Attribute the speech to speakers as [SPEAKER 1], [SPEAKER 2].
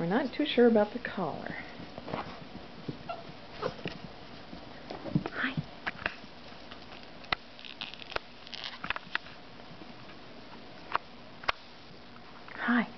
[SPEAKER 1] We're not too sure about the collar. Hi. Hi.